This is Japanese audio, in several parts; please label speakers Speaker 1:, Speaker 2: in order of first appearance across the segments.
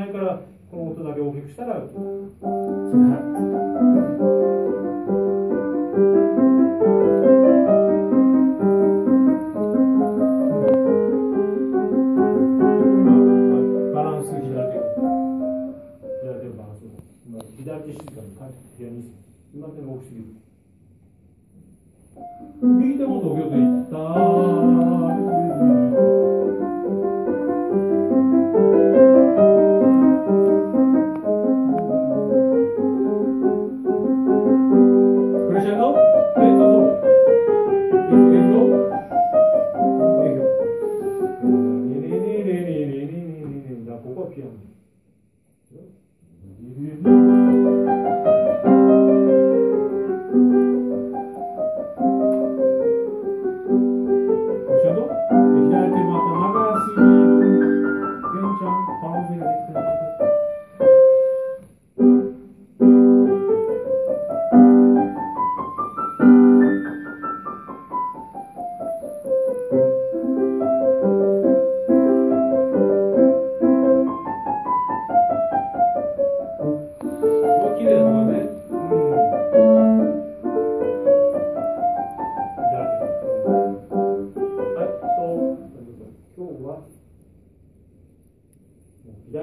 Speaker 1: ないからこの音だけ大きくしたらつながる。左手静かに書いて左に今手の奥右手も同いった。European. Good.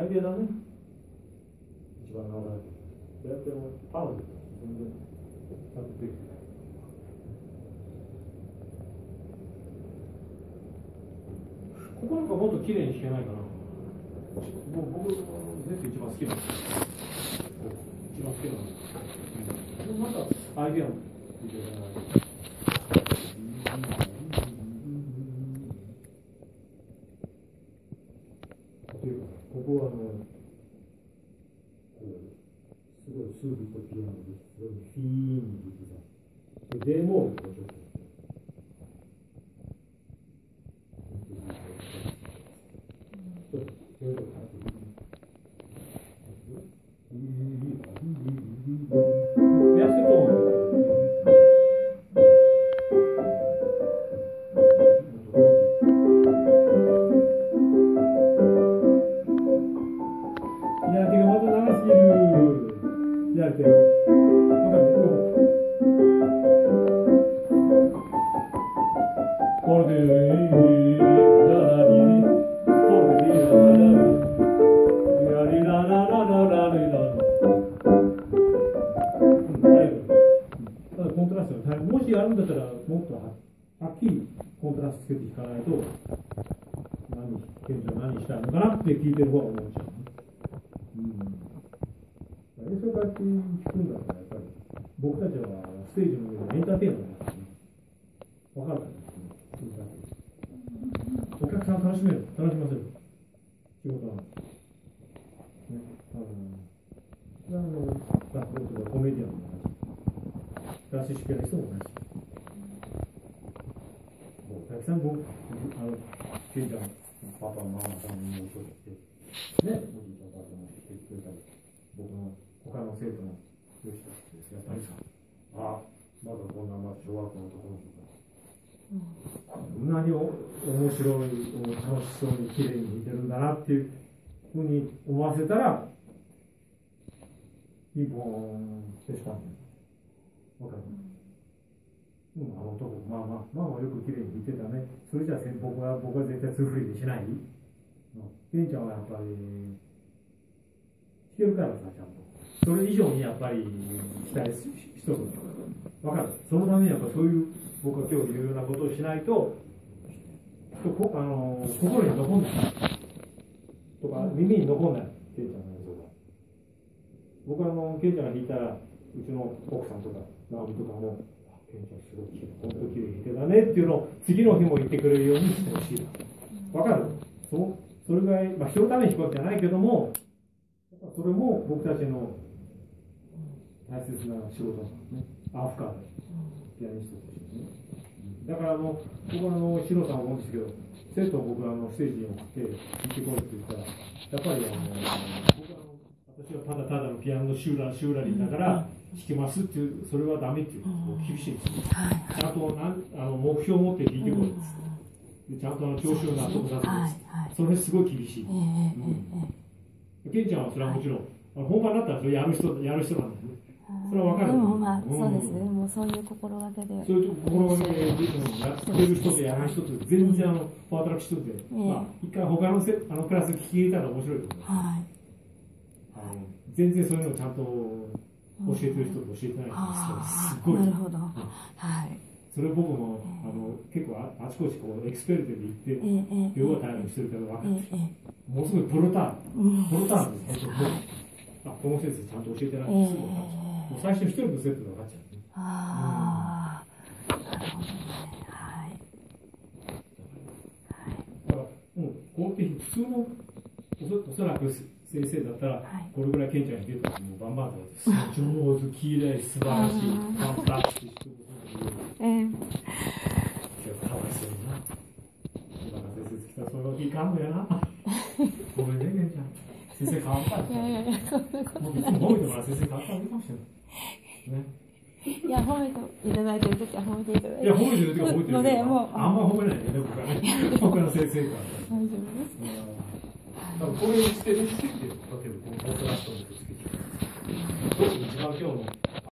Speaker 1: 左手だね。一番長い。左手のパウンド。全然。ちゃんとできてるここなんかもっと綺麗に弾けないかな。もう僕、先生一番好きなんですよ。一番好きなんです。うん、なんかアイデアもいけない。で。も。左手。わかるこれで、ララリリ、これで、ララリ、ラリラララララリラ。ただコントラストがもしやるんだったらもっとはっきりコントラストつけて弾かないと何現状何したいのかなって聞いてる方が思っちゃうね。うん。演奏楽器弾くんだったらやっぱり僕たちはステージの上でエンターテイナーだからね。わかるかなお客さん楽しめる、楽しませる仕事なんです。ね。あの、学校とかコメディアンも同じ。クラシックピアニストも同じ。もうたくさん僕、あの、ケンちゃん、パパ、ママさんにもそうして、ね、おじいちゃん、おばあちゃんも来てくれたり、僕の他の生徒のよしですやっぱりさ、あ、まだこんな、まあ、小学校のところとか、こんなにお面白い、楽しそうに綺麗に弾いてるんだなっていうふうに思わせたら、ピンポーンってしたんだよ。わかるうん、あの男、まあまあ、まあまあよく綺麗に弾いてたね。それじゃあ僕は、僕は絶対ツーフリーでしない。ケンちゃんはやっぱり、弾けるからさ、ちゃんと。それ以上にやっぱり期待ししとる。わかるそのためにやっぱそういう、僕が今日言うようなことをしないと、人こあの心に残んない。とか、耳に残んない。ケンちゃんの演奏が。僕はあの、ケンちゃんが弾いたら、うちの奥さんとか、直美とかも、ケンちゃんすごい綺麗、本当綺麗に弾いてたねっていうのを次の日も言ってくれるようにしてほしい。わかるそうそれぐらい、まあ、人のために弾くわけじゃないけども、やっぱそれも僕たちの大切な仕事なんですね。アーフカーで、ピアニストとしてね。だからあの、僕はあの、シロさんは思うんですけど、生徒を僕はあの、ステージに送って弾いてこいって言ったら、やっぱりあの、僕はあの、私はただただのピアノのシューラシューラリーだから弾けますっていう、それはダメっていう、厳しいんですよ。ちゃんとなんあの目標を持って弾いてこいです。でちゃんとあの教師を納得させるんです。それすごい厳しい。うんケンちゃんはそれはもちろん、本番だったらそれやる人、やる人なんだよね。それはわかる。
Speaker 2: でもまあ、
Speaker 1: う
Speaker 2: そうですね。もうそういう心がけで。
Speaker 1: そういう心がけで、やってる人とやらない人と全然あの、パートラック人で、
Speaker 2: ええ
Speaker 1: まあ、一回他のせあのクラス聞き入れたら面白いと思います。
Speaker 2: はい。
Speaker 1: あの全然そういうのをちゃん。と教えてる人と教えてない人
Speaker 2: ああ、
Speaker 1: すごい
Speaker 2: なるほど。はい。
Speaker 1: それ僕もあの結構ああちこちこうエクスペリテで行って
Speaker 2: え、ええ、
Speaker 1: ヨガ大変してるから分か
Speaker 2: ええ、
Speaker 1: ものすごいプロター。ンプロターンです本当にあこの先生ちゃん。と教えてない
Speaker 2: ええ
Speaker 1: すぐ分かっちゃうもう最初一人の生徒で分かっちゃうね
Speaker 2: ああ、なるほどね。はい。
Speaker 1: だからもうこうって普通のおそおそらく先生だったら、
Speaker 2: はい
Speaker 1: これぐらいケンちゃんに出たらもうバンバンと上手綺麗素晴らしいファンタスティック
Speaker 2: ええ、
Speaker 1: いや、かわいそうにな。今の先生来たらそれはいかんのやな。ごめんね、げんちゃん。先生変わった
Speaker 2: いやいやいや、そんなこ
Speaker 1: もうい褒めてもらう先生変わったらいいかもしれない。ね。
Speaker 2: と。いや、褒めていただいてるときは褒めていただいて。
Speaker 1: いや、褒めてる時は褒めてる
Speaker 2: ので、もう、
Speaker 1: あんま褒めないよね、僕はね。他の先生から。
Speaker 2: 大丈夫です。
Speaker 1: うん多分これにしてるしてってわけで、このポートラストの時特に一番今日の